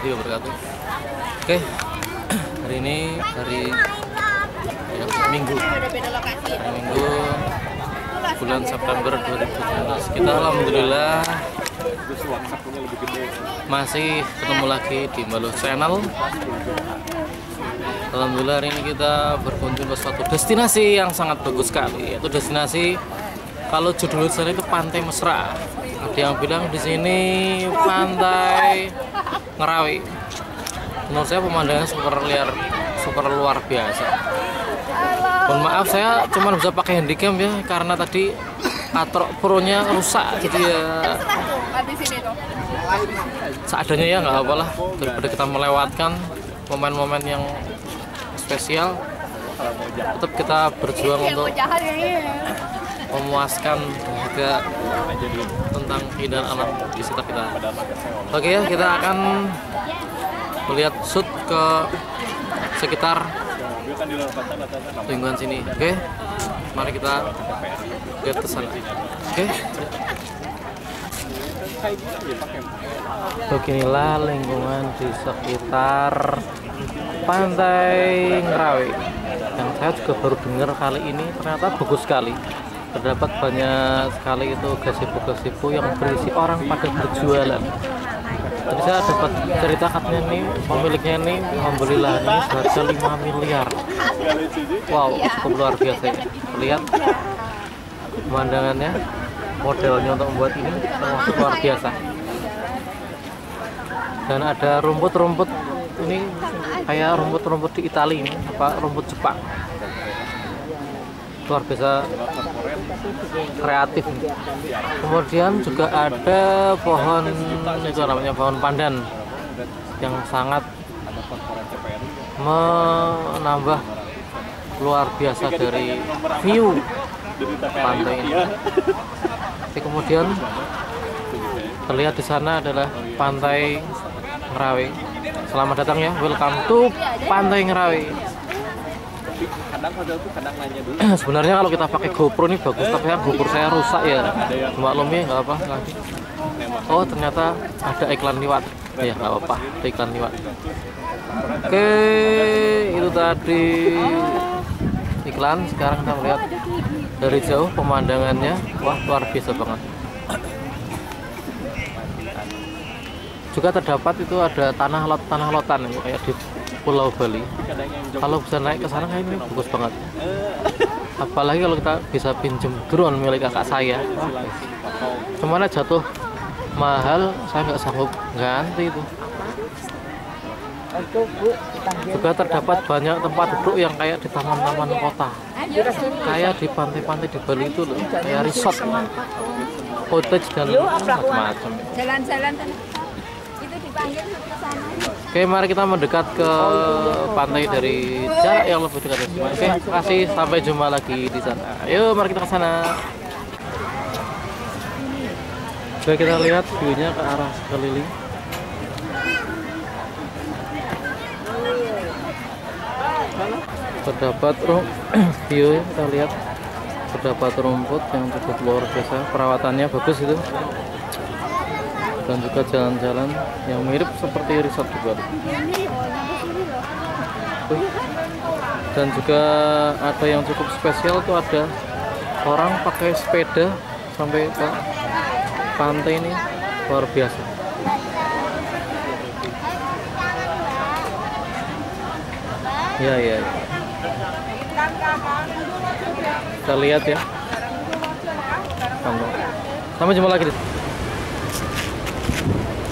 warahmatullahi wabarakatuh. Oke, hari ini hari ya, Minggu, hari Minggu bulan September 2019. Kita alhamdulillah masih ketemu lagi di Malu Channel. Alhamdulillah hari ini kita berkunjung ke suatu destinasi yang sangat bagus sekali, yaitu destinasi kalau judul saya itu Pantai Mesra. Ada yang bilang di sini Pantai Ngerawi. Menurut saya pemandangannya super liar, super luar biasa. Mohon maaf saya cuma bisa pakai handycam ya karena tadi atrok pro-nya rusak jadi ya seadanya ya nggak apa-apa lah daripada kita melewatkan momen-momen yang spesial tetap kita berjuang untuk memuaskan juga tentang keindahan alam di sekitar kita. Oke ya kita akan melihat shoot ke sekitar lingkungan sini. Oke mari kita lihat ke sana. Oke. Beginilah lingkungan di sekitar pantai Ngerawi. Yang saya juga baru dengar kali ini ternyata bagus sekali terdapat banyak sekali itu gazebo-gazebo yang berisi orang pada berjualan. Tadi saya dapat cerita katanya nih pemiliknya ini membeli lahan ini seharga 5 miliar. Wow cukup luar biasa ya. Lihat pemandangannya modelnya untuk membuat ini termasuk luar biasa. Dan ada rumput-rumput ini kayak rumput-rumput di Italia ini apa rumput Jepang. Luar biasa kreatif. Kemudian juga ada pohon itu namanya pohon pandan yang sangat menambah luar biasa dari view pantai ini. Oke, kemudian terlihat di sana adalah pantai Ngerawi. Selamat datang ya. Welcome to pantai Ngerawi sebenarnya kalau kita pakai GoPro ini bagus tapi kan GoPro saya rusak ya. Maklum ya nggak apa lagi oh ternyata ada iklan liwat. Ya nggak apa-apa ada iklan liwat. Oke itu tadi iklan. Sekarang kita melihat dari jauh pemandangannya. Wah luar biasa banget. Juga terdapat itu ada tanah lot tanah lotan ya, kayak di Pulau Bali. Kalau bisa naik ke sana kayak ini bagus banget. Apalagi kalau kita bisa pinjam drone milik kakak saya. Cuman jatuh mahal saya nggak sanggup ganti itu. Juga terdapat banyak tempat duduk yang kayak di taman-taman kota. Kayak di pantai-pantai di Bali itu loh kayak resort. Cottage dan macam-macam. Jalan-jalan itu dipanggil ke sana. Oke, mari kita mendekat ke pantai dari jarak yang lebih dekat dari. Oke, kasih. Sampai jumpa lagi di sana. Ayo, mari kita ke sana. Oke, kita lihat view-nya ke arah sekeliling. Terdapat view kita lihat terdapat rumput yang cukup luar biasa. Perawatannya bagus itu dan juga jalan-jalan yang mirip seperti resort juga. Dan juga ada yang cukup spesial tuh ada orang pakai sepeda sampai ke pantai ini. Luar biasa. Ya ya kita lihat ya. Sampai. Jumpa lagi di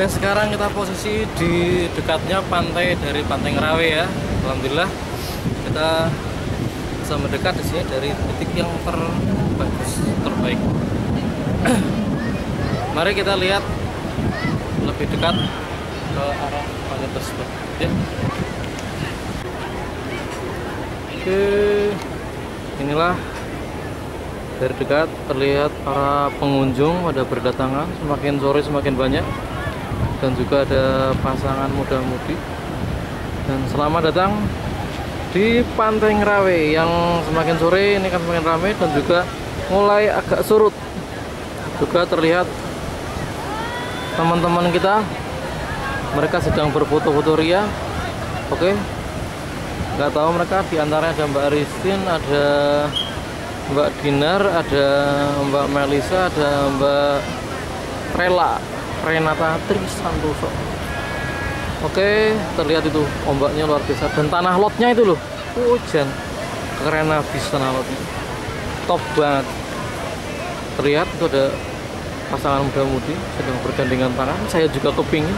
Oke sekarang kita posisi di dekatnya pantai dari Pantai Ngerawe ya. Alhamdulillah kita bisa mendekat di sini dari titik yang terbagus terbaik. Mari kita lihat lebih dekat ke arah pantai tersebut ya. Oke inilah dari dekat terlihat para pengunjung pada berdatangan. Semakin sore semakin banyak dan juga ada pasangan muda-mudi dan selamat datang di Pantai Ngerawe yang semakin sore ini kan semakin ramai dan juga mulai agak surut. Juga terlihat teman-teman kita mereka sedang berfoto-foto ria. Oke nggak tahu mereka di antaranya ada Mbak Ristin ada Mbak Dinar ada Mbak Melisa ada Mbak Rela Renata Trisantoso. Oke, terlihat itu ombaknya luar biasa. Dan tanah lotnya itu loh, hujan, keren habis tanah lotnya, top banget. Terlihat itu ada pasangan muda-mudi sedang bergandengan tangan. Saya juga kepingin,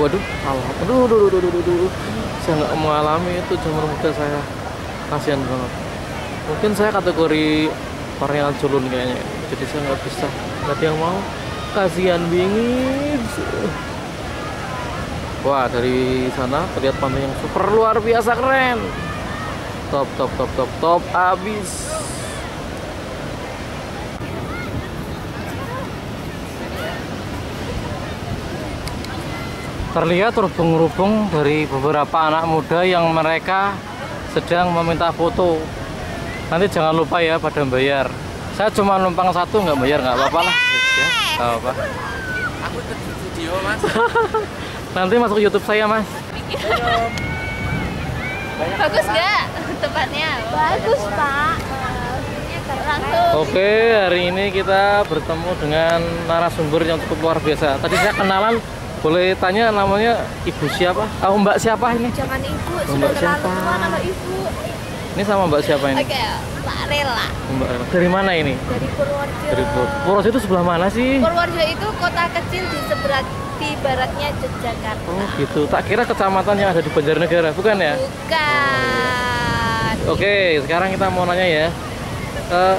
waduh, Allah, aduh, aduh, aduh, aduh, aduh, saya nggak mengalami itu jamur muda saya, kasihan banget. Mungkin saya kategori yang culun kayaknya, jadi saya nggak bisa, nggak ada yang mau, kasihan bingit. Wah dari sana terlihat pantai yang super luar biasa keren. Top top top top top abis. Terlihat rubung-rubung dari beberapa anak muda yang mereka sedang meminta foto. Nanti jangan lupa ya pada bayar. Saya cuma numpang satu nggak bayar nggak apa-apa lah. Nggak apa-apa. Aku ke studio mas. Nanti masuk YouTube saya mas. Bagus nggak tempatnya? Bagus pak. Langsung. Oke, hari ini kita bertemu dengan narasumber yang cukup luar biasa. Tadi saya kenalan, boleh tanya namanya ibu siapa? Oh, mbak siapa ini? Jangan ibu, Oh, sudah Mbak terlalu siapa? tua kalau ibu. Ini sama mbak siapa ini? Oke, Pak Rela Mbak dari mana ini? dari Purworejo. Dari Pur- Purworejo itu sebelah mana sih? Purworejo itu kota kecil di sebelah di baratnya Yogyakarta. Oh gitu. Tak kira kecamatan yang ada di Banjarnegara, bukan ya? Bukan. Oke, sekarang kita mau nanya ya. Eh,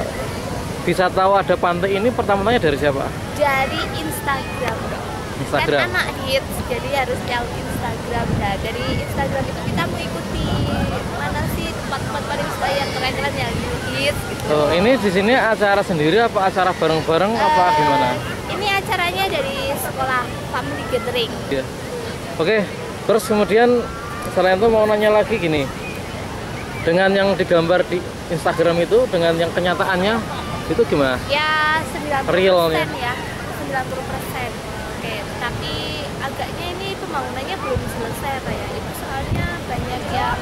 bisa tahu ada pantai ini pertama-tama dari siapa? Dari Instagram. Instagram. Kan anak hits, jadi harus lewat Instagram. Nah, dari Instagram itu kita mengikuti mana sih tempat-tempat pariwisata yang keren-keren yang hits gitu. Oh, ini di sini acara sendiri apa acara bareng-bareng apa Eh, gimana? Ini acaranya dari sekolah Family Gathering. Ya. Oke, terus kemudian selain itu mau nanya lagi gini. Dengan yang digambar di Instagram itu dengan yang kenyataannya itu gimana? Ya 90% Realnya. ya. 90%. Oke, tapi agaknya ini pembangunannya belum selesai ya. Itu soalnya banyak yang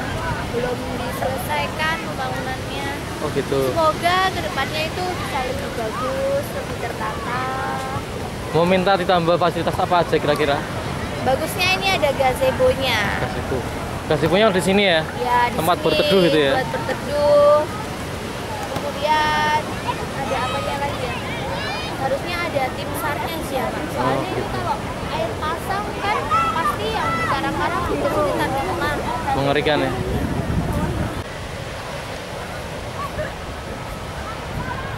belum diselesaikan pembangunannya. Oh gitu. Semoga ke depannya itu bisa lebih bagus, lebih tertata. Mau minta ditambah fasilitas apa aja kira-kira? Bagusnya ini ada gazebo-nya. Gazebo. Gazebonya di sini ya? Ya, di Tempat sini berteduh gitu ya? Buat berteduh. Kemudian ada apanya lagi ya? Harusnya ada tim sarnya sih ya, Pak. Soalnya Oh, gitu. kalau air pasang kan pasti yang di karang-karang kesulitan teman. Mengerikan ya.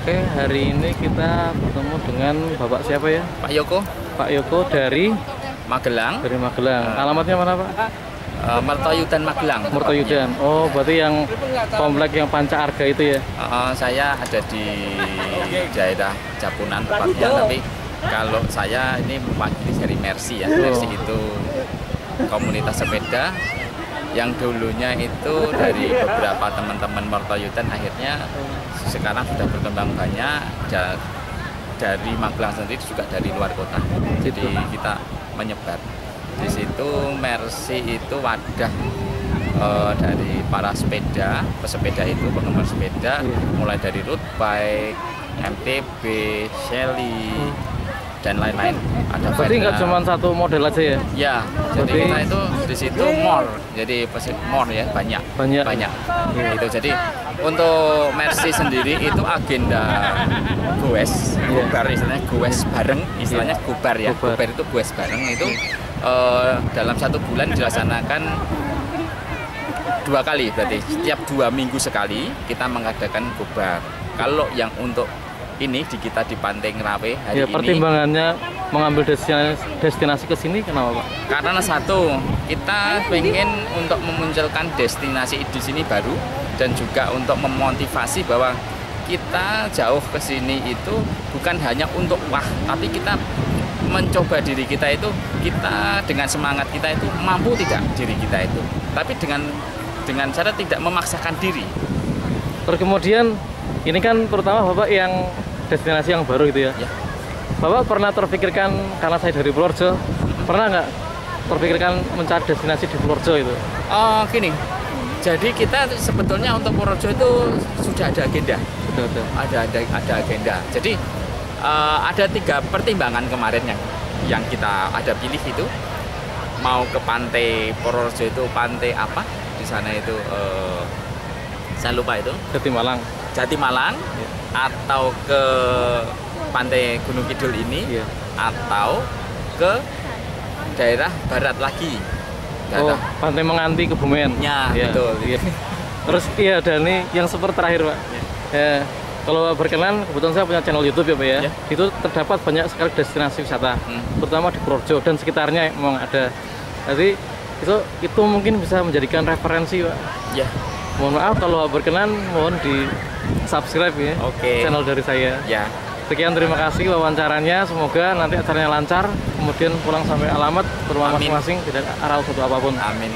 Oke, hari ini kita bertemu dengan Bapak siapa ya? Pak Yoko, Pak Yoko dari Magelang, dari Magelang. Alamatnya mana Pak? uh, Mertoyudan Magelang. Murtoyudan. Oh, berarti yang komplek yang Panca Arga itu ya? Uh, saya ada di daerah Japunan tepatnya, tapi kalau saya ini mewakili dari Mercy ya. Mercy itu komunitas sepeda yang dulunya itu dari beberapa teman-teman Mertoyudan akhirnya sekarang sudah berkembang banyak da- dari Magelang sendiri juga dari luar kota. Jadi kita menyebar. Di situ Mercy itu wadah eh, dari para sepeda, pesepeda itu penggemar sepeda, mulai dari road bike, MTB, Shelly, dan lain-lain. Ada Berarti nggak cuma satu model aja ya? Ya, jadi Berarti- kita itu di situ more, jadi pesi- more ya banyak, Banyak. banyak. Itu jadi untuk Mercy sendiri itu agenda goes, Iya. gubar istilahnya goes bareng, istilahnya gubar ya, Gubar. gubar itu goes bareng itu eh, dalam satu bulan dilaksanakan dua kali berarti setiap dua minggu sekali kita mengadakan gubar. Kalau yang untuk ini di kita di Pantai Ngerawe hari Ya, ini pertimbangannya mengambil destinasi, destinasi ke sini kenapa Pak? karena satu kita pengen untuk memunculkan destinasi di sini baru dan juga untuk memotivasi bahwa kita jauh ke sini itu bukan hanya untuk wah tapi kita mencoba diri kita itu kita dengan semangat kita itu mampu tidak diri kita itu tapi dengan dengan cara tidak memaksakan diri Terus kemudian ini kan terutama Bapak yang destinasi yang baru gitu ya. ya Bapak pernah terpikirkan karena saya dari Purworejo, pernah nggak terpikirkan mencari destinasi di Purworejo itu? Oh gini, jadi kita sebetulnya untuk Purworejo itu sudah ada agenda, Sudah ada. ada ada ada agenda. Jadi eh, ada tiga pertimbangan kemarin yang yang kita ada pilih itu mau ke pantai Purworejo itu pantai apa di sana itu eh, saya lupa itu Jadi Malang. Jatimalang Iya. atau ke pantai Gunung Kidul ini Iya. atau ke daerah barat lagi Oh, Pantai Menganti Kebumen. Ya, Iya, betul. Iya. Terus iya dan ini yang super terakhir Pak. Ya. Kalau berkenan, kebetulan saya punya channel YouTube ya Pak ya. Ya. Itu terdapat banyak sekali destinasi wisata, Hmm. terutama di Purworejo dan sekitarnya memang ada. Jadi itu itu mungkin bisa menjadikan referensi Pak. ya Mohon maaf kalau berkenan, mohon di subscribe ya Oke. channel dari saya. ya Sekian terima kasih wawancaranya. Semoga nanti acaranya lancar. Kemudian pulang sampai alamat ke rumah masing-masing tidak arah satu apa pun. Amin.